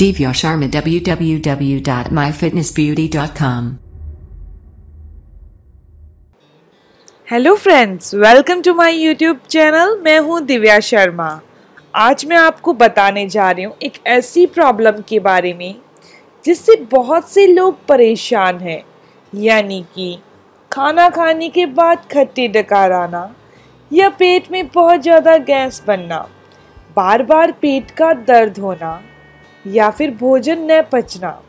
Divya Sharma www.myfitnessbeauty.com. Hello friends welcome to my YouTube channel मैं हूँ दिव्या शर्मा। आज मैं आपको बताने जा रही हूँ एक ऐसी प्रॉब्लम के बारे में, जिससे बहुत से लोग परेशान हैं। यानी कि खाना खाने के बाद खट्टे डकार आना या पेट में बहुत ज़्यादा गैस बनना बार बार पेट का दर्द होना या फिर भोजन न पचना।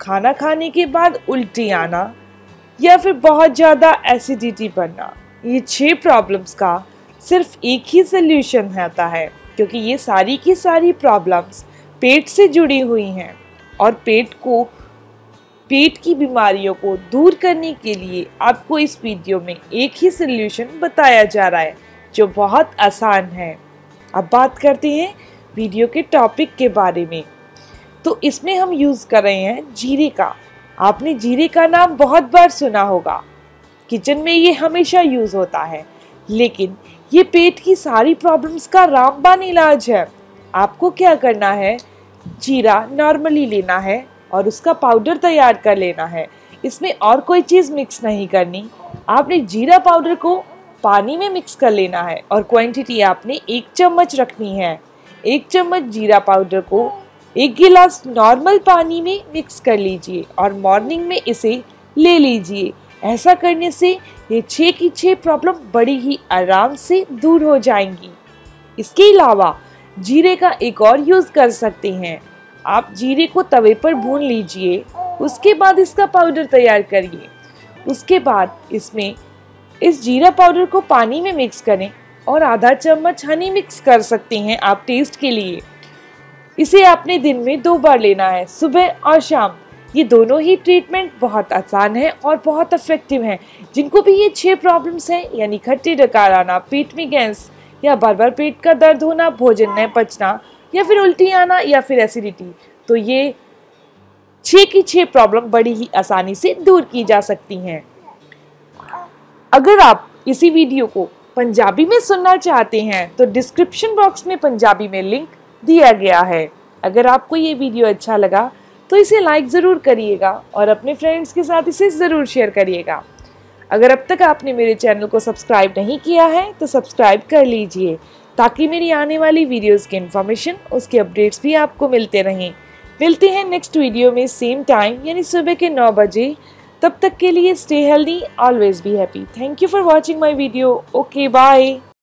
खाना खाने के बाद उल्टी आना या फिर बहुत ज़्यादा एसिडिटी बनना, ये छह प्रॉब्लम्स का सिर्फ़ एक ही सोल्यूशन रहता है, क्योंकि ये सारी की सारी प्रॉब्लम्स पेट से जुड़ी हुई हैं और पेट को, पेट की बीमारियों को दूर करने के लिए आपको इस वीडियो में एक ही सोल्यूशन बताया जा रहा है, जो बहुत आसान है। अब बात करते हैं वीडियो के टॉपिक के बारे में। तो इसमें हम यूज़ कर रहे हैं जीरे का। आपने जीरे का नाम बहुत बार सुना होगा। किचन में ये हमेशा यूज़ होता है। लेकिन ये पेट की सारी प्रॉब्लम्स का रामबान इलाज है। आपको क्या करना है? जीरा नॉर्मली लेना है और उसका पाउडर तैयार कर लेना है। इसमें और कोई चीज़ मिक्स नहीं करनी। आपने जीरा पाउडर को पानी में मिक्स कर लेना है और क्वांटिटी आपने एक चम्मच रखनी है। एक चम्मच जीरा पाउडर को एक गिलास नॉर्मल पानी में मिक्स कर लीजिए और मॉर्निंग में इसे ले लीजिए। ऐसा करने से ये छः की छः प्रॉब्लम बड़ी ही आराम से दूर हो जाएँगी। इसके अलावा जीरे का एक और यूज़ कर सकते हैं। आप जीरे को तवे पर भून लीजिए, उसके बाद इसका पाउडर तैयार करिए। उसके बाद इसमें इस जीरा पाउडर को पानी में मिक्स करें। और आधा चम्मच हनी मिक्स कर सकते हैं आप टेस्ट के लिए। इसे आपने दिन में दो बार लेना है, सुबह और शाम। ये दोनों ही ट्रीटमेंट बहुत आसान है और बहुत इफ़ेक्टिव हैं। जिनको भी ये छह प्रॉब्लम्स हैं, यानी खट्टे डकार आना, पेट में गैस, या बार बार पेट का दर्द होना, भोजन न पचना, या फिर उल्टी आना, या फिर एसिडिटी तो ये छः की छः प्रॉब्लम बड़ी ही आसानी से दूर की जा सकती हैं। अगर आप इसी वीडियो को पंजाबी में सुनना चाहते हैं तो डिस्क्रिप्शन बॉक्स में पंजाबी में लिंक दिया गया है। अगर आपको ये वीडियो अच्छा लगा तो इसे लाइक ज़रूर करिएगा और अपने फ्रेंड्स के साथ इसे ज़रूर शेयर करिएगा। अगर अब तक आपने मेरे चैनल को सब्सक्राइब नहीं किया है तो सब्सक्राइब कर लीजिए, ताकि मेरी आने वाली वीडियोस की इन्फॉर्मेशन उसके अपडेट्स भी आपको मिलते रहें। मिलते हैं नेक्स्ट वीडियो में सेम टाइम यानी सुबह के नौ बजे तब तक के लिए stay healthy always be happy thank you for watching my video okay bye